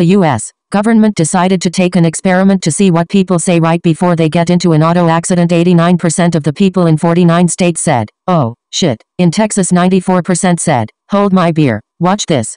The U.S. government decided to take an experiment to see what people say right before they get into an auto accident. 89% of the people in 49 states said, oh, shit. In Texas 94% said, hold my beer. Watch this.